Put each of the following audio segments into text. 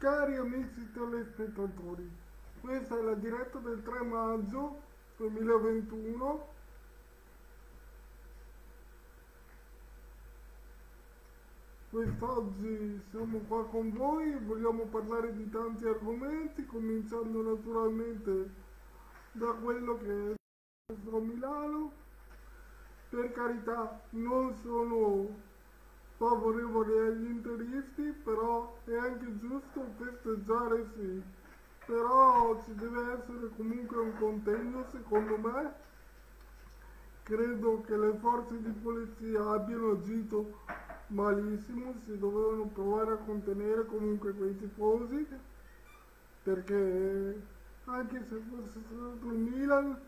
Cari amici telespettatori, questa è la diretta del 3 maggio 2021. Quest'oggi siamo qua con voi e vogliamo parlare di tanti argomenti, cominciando naturalmente da quello che è a Milano. Per carità, non sono favorevole agli interisti, però è anche giusto festeggiare sì. Però ci deve essere comunque un contegno, secondo me. Credo che le forze di polizia abbiano agito malissimo, si dovevano provare a contenere comunque quei tifosi, perché anche se fosse stato il Milan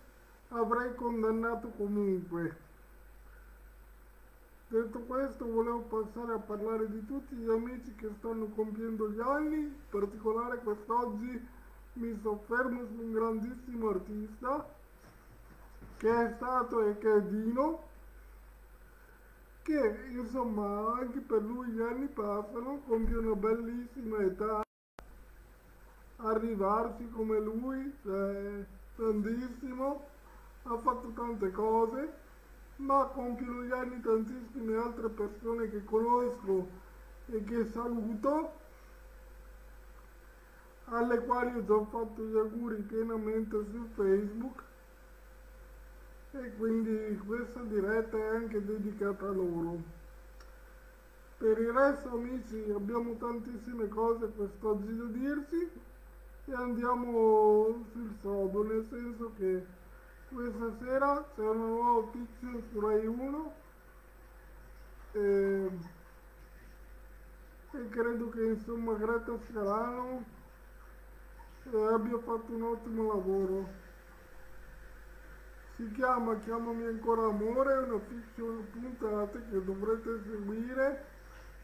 avrei condannato comunque. Detto questo volevo passare a parlare di tutti gli amici che stanno compiendo gli anni, in particolare quest'oggi mi soffermo su un grandissimo artista che è stato e che è Dino, che insomma anche per lui gli anni passano, compie una bellissima età, arrivarsi come lui, cioè, grandissimo, ha fatto tante cose ma compiono gli anni tantissime altre persone che conosco e che saluto, alle quali ho già fatto gli auguri pienamente su Facebook e quindi questa diretta è anche dedicata a loro. Per il resto amici abbiamo tantissime cose quest'oggi da dirci e andiamo sul sodo, nel senso che questa sera c'è una nuova fiction su Rai 1 e, e credo che insomma Greta Scalano eh, abbia fatto un ottimo lavoro. Si chiama Chiamami ancora amore una fiction puntata che dovrete seguire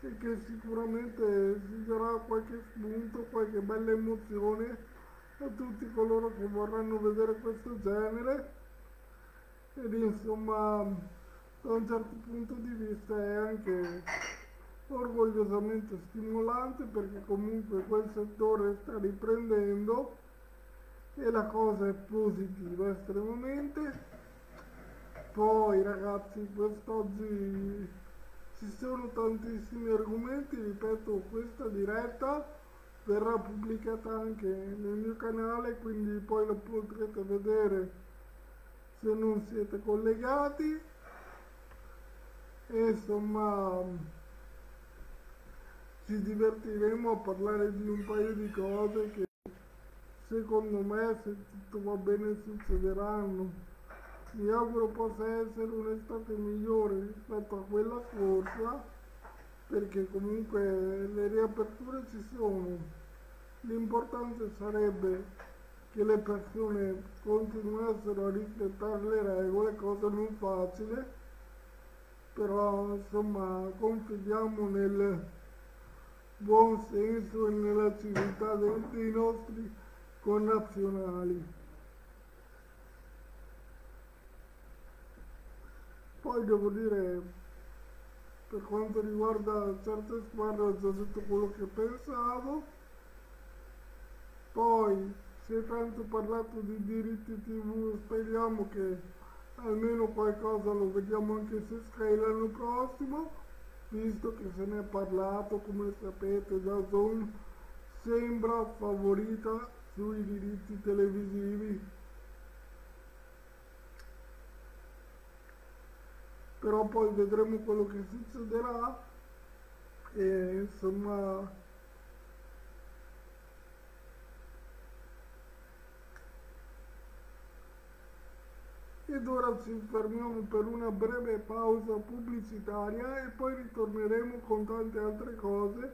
e che sicuramente vi darà qualche spunto, qualche bella emozione a tutti coloro che vorranno vedere questo genere. Ed insomma da un certo punto di vista è anche orgogliosamente stimolante perché comunque quel settore sta riprendendo e la cosa è positiva estremamente. Poi ragazzi quest'oggi ci sono tantissimi argomenti ripeto questa diretta verrà pubblicata anche nel mio canale quindi poi la potrete vedere se non siete collegati. E insomma ci divertiremo a parlare di un paio di cose che secondo me se tutto va bene succederanno. Mi auguro possa essere un'estate migliore rispetto a quella scorsa perché comunque le riaperture ci sono l'importante sarebbe che le persone continuassero a rispettare le regole, cosa non facile, però insomma confidiamo nel buon senso e nella civiltà dei, nostri connazionali. Poi devo dire, per quanto riguarda certe squadre ho già detto quello che pensavo, poi si è tanto parlato di diritti tv, speriamo che almeno qualcosa lo vediamo anche su Sky l'anno prossimo, visto che se ne è parlato, come sapete, da Zone sembra favorita sui diritti televisivi. Però poi vedremo quello che succederà e insomma Ed ora ci fermiamo per una breve pausa pubblicitaria e poi ritorneremo con tante altre cose,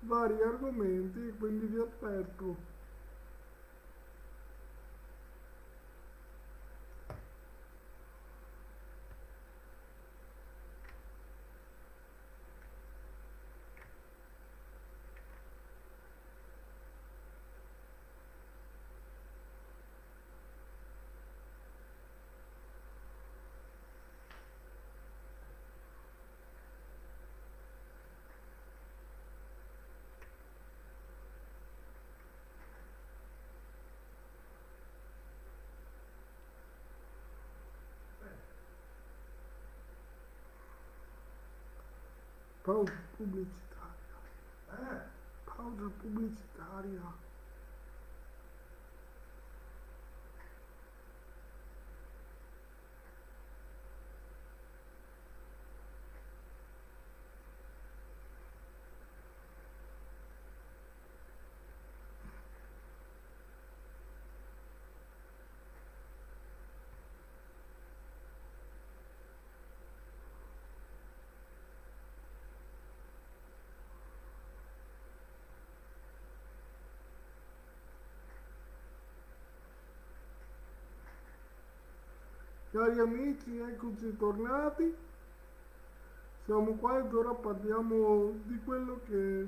vari argomenti, quindi vi aspetto. Pausa pubblicitaria. Eh? Pausa pubblicitaria. Cari amici, eccoci tornati. Siamo qua ed ora parliamo di quello che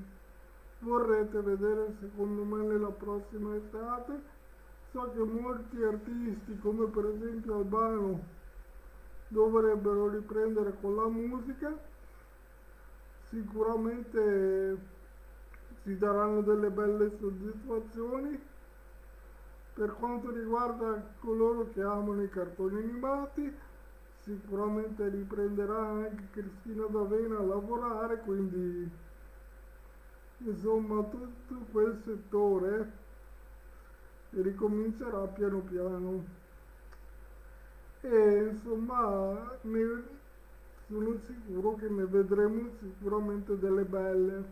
vorrete vedere secondo me nella prossima estate. So che molti artisti, come per esempio Albano, dovrebbero riprendere con la musica. Sicuramente ci daranno delle belle soddisfazioni per quanto riguarda coloro che amano i cartoni animati, sicuramente riprenderà anche Cristina D'Avena a lavorare, quindi insomma tutto quel settore ricomincerà piano piano. E insomma ne, sono sicuro che ne vedremo sicuramente delle belle.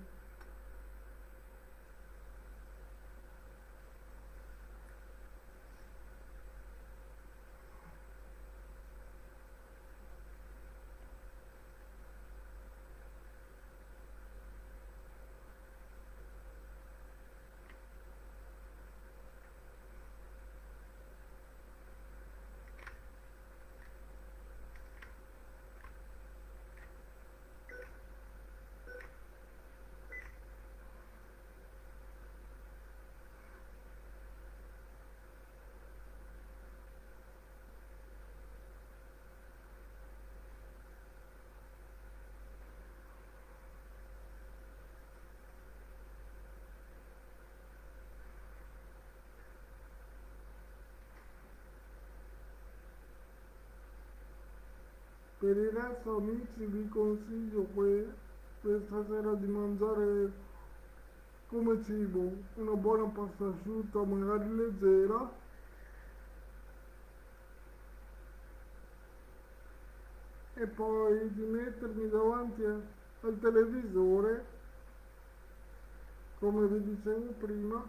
Per il resto amici vi consiglio que questa sera di mangiare come cibo una buona pasta asciutta magari leggera. E poi di mettermi davanti al televisore come vi dicevo prima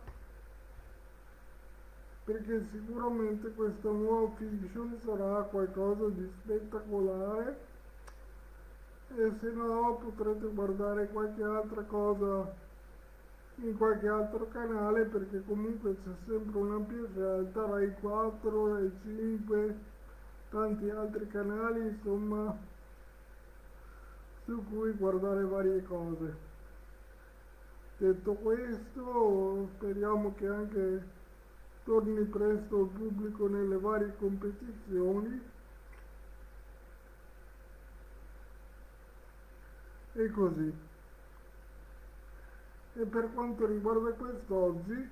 perché sicuramente questa nuova fiction sarà qualcosa di spettacolare. E se no potrete guardare qualche altra cosa in qualche altro canale perché comunque c'è sempre un'ampia scelta Rai 4, Rai 5 tanti altri canali insomma su cui guardare varie cose. Detto questo speriamo che anche torni presto il pubblico nelle varie competizioni e così. E per quanto riguarda quest'oggi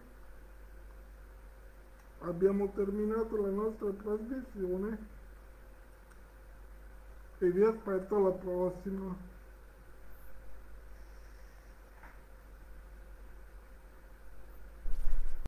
abbiamo terminato la nostra trasmissione e vi aspetto alla prossima.